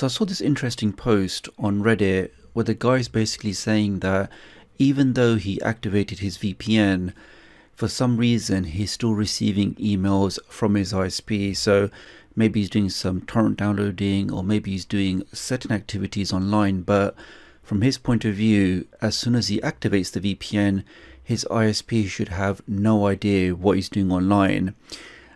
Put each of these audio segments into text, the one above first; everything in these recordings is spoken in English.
So I saw this interesting post on Reddit where the guy is basically saying that even though he activated his VPN, for some reason he's still receiving emails from his ISP. So maybe he's doing some torrent downloading or maybe he's doing certain activities online. But from his point of view, as soon as he activates the VPN, his ISP should have no idea what he's doing online.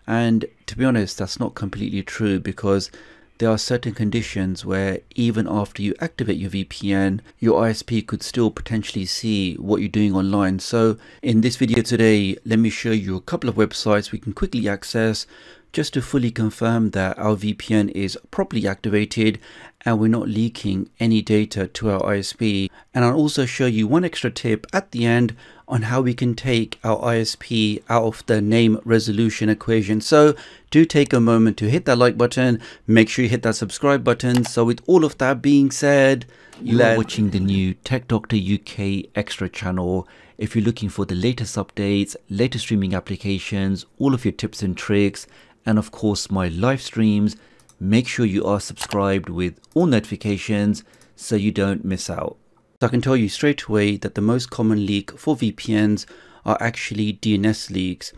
And to be honest, that's not completely true because there are certain conditions where even after you activate your VPN, your ISP could still potentially see what you're doing online. So in this video today, let me show you a couple of websites we can quickly access just to fully confirm that our VPN is properly activated and we're not leaking any data to our ISP. And I'll also show you one extra tip at the end on how we can take our ISP out of the name resolution equation. So do take a moment to hit that like button, make sure you hit that subscribe button. So with all of that being said, you are watching the new Tech Doctor UK Extra channel. If you're looking for the latest updates, latest streaming applications, all of your tips and tricks, and of course my live streams, make sure you are subscribed with all notifications so you don't miss out. So I can tell you straight away that the most common leak for VPNs are actually DNS leaks.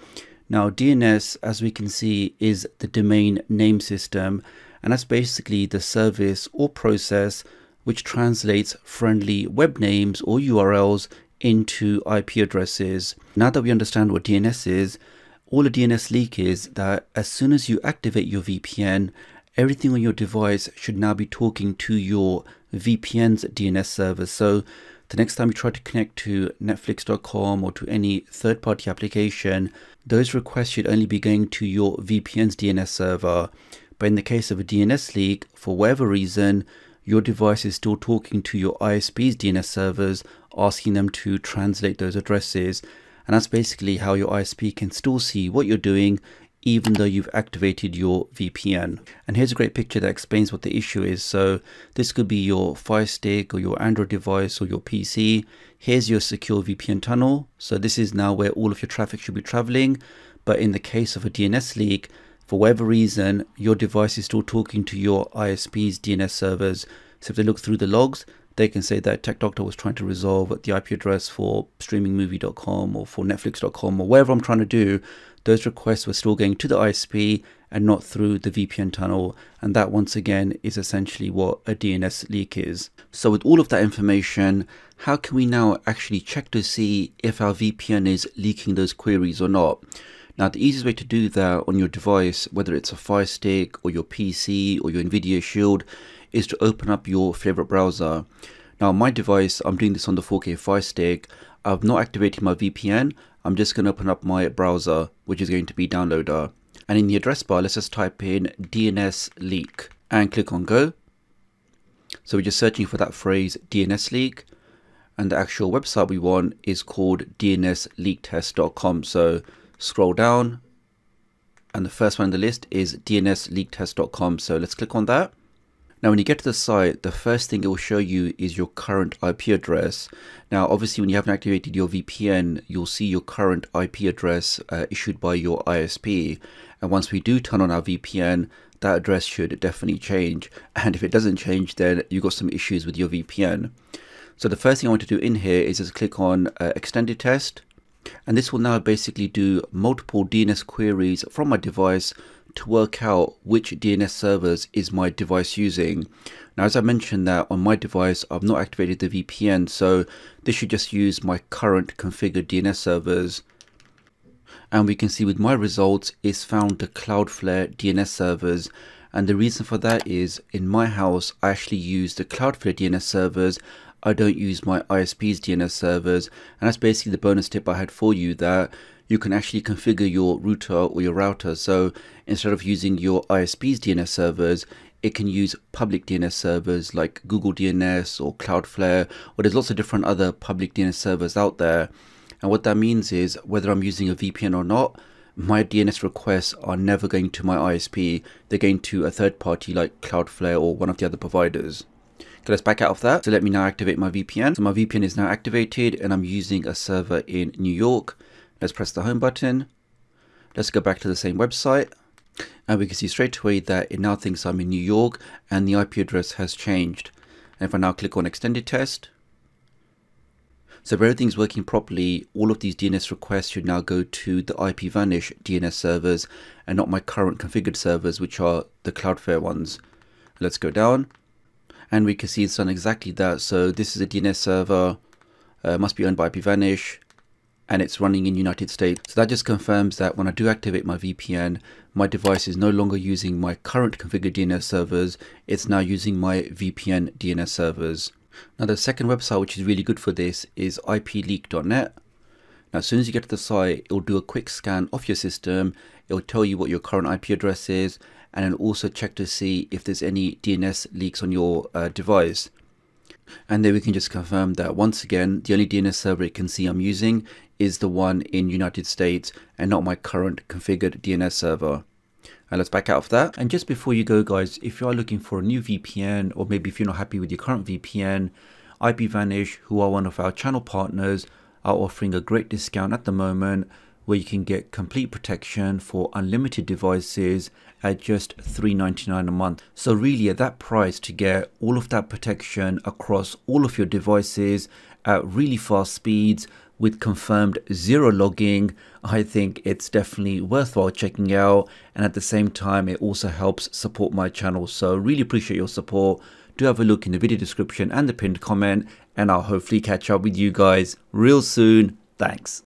Now DNS, as we can see, is the domain name system, and that's basically the service or process which translates friendly web names or URLs into IP addresses. Now that we understand what DNS is, all a DNS leak is that as soon as you activate your VPN, everything on your device should now be talking to your VPN's DNS server. So the next time you try to connect to netflix.com or to any third-party application, those requests should only be going to your VPN's DNS server. But in the case of a DNS leak, for whatever reason, your device is still talking to your ISP's DNS servers, asking them to translate those addresses. And that's basically how your ISP can still see what you're doing even though you've activated your VPN. And here's a great picture that explains what the issue is. So this could be your Fire Stick or your Android device or your PC. Here's your secure VPN tunnel. So this is now where all of your traffic should be traveling. But in the case of a DNS leak, for whatever reason, your device is still talking to your ISP's DNS servers. So if they look through the logs, they can say that Tech Doctor was trying to resolve the IP address for streamingmovie.com or for netflix.com or whatever I'm trying to do those requests were still going to the ISP and not through the VPN tunnel. And that once again is essentially what a DNS leak is. So with all of that information, how can we now actually check to see if our VPN is leaking those queries or not? Now the easiest way to do that on your device, whether it's a Fire Stick or your PC or your Nvidia Shield, is to open up your favorite browser. Now on my device, I'm doing this on the 4K Fire Stick. I've not activated my VPN. I'm just going to open up my browser, which is going to be downloader. And in the address bar, let's just type in DNS leak and click on go. So we're just searching for that phrase DNS leak. And the actual website we want is called dnsleaktest.com. So scroll down and the first one on the list is dnsleaktest.com. So let's click on that. Now, when you get to the site, the first thing it will show you is your current IP address. Now, obviously, when you haven't activated your VPN, you'll see your current IP address uh, issued by your ISP. And once we do turn on our VPN, that address should definitely change. And if it doesn't change, then you've got some issues with your VPN. So the first thing I want to do in here is just click on uh, extended test. And this will now basically do multiple DNS queries from my device to work out which DNS servers is my device using. Now, as I mentioned that on my device, I've not activated the VPN, so this should just use my current configured DNS servers. And we can see with my results, it's found the Cloudflare DNS servers. And the reason for that is in my house, I actually use the Cloudflare DNS servers. I don't use my ISP's DNS servers. And that's basically the bonus tip I had for you that you can actually configure your router or your router. So instead of using your ISP's DNS servers, it can use public DNS servers like Google DNS or Cloudflare, or there's lots of different other public DNS servers out there. And what that means is whether I'm using a VPN or not, my DNS requests are never going to my ISP. They're going to a third party like Cloudflare or one of the other providers. Let's back out of that. So let me now activate my VPN. So my VPN is now activated and I'm using a server in New York. Let's press the home button. Let's go back to the same website. And we can see straight away that it now thinks I'm in New York and the IP address has changed. And if I now click on extended test, so if everything's working properly, all of these DNS requests should now go to the IPVanish DNS servers and not my current configured servers, which are the Cloudflare ones. Let's go down and we can see it's done exactly that. So this is a DNS server, uh, must be owned by IPVanish and it's running in United States. So that just confirms that when I do activate my VPN, my device is no longer using my current configured DNS servers, it's now using my VPN DNS servers. Now the second website which is really good for this is ipleak.net. Now as soon as you get to the site, it will do a quick scan of your system, it will tell you what your current IP address is, and then also check to see if there's any DNS leaks on your uh, device. And then we can just confirm that once again, the only DNS server it can see I'm using is the one in United States and not my current configured DNS server. And let's back out of that. And just before you go guys, if you are looking for a new VPN or maybe if you're not happy with your current VPN, IPVanish, who are one of our channel partners, are offering a great discount at the moment where you can get complete protection for unlimited devices at just $3.99 a month. So really at that price to get all of that protection across all of your devices at really fast speeds with confirmed zero logging, I think it's definitely worthwhile checking out. And at the same time, it also helps support my channel. So really appreciate your support. Do have a look in the video description and the pinned comment, and I'll hopefully catch up with you guys real soon. Thanks.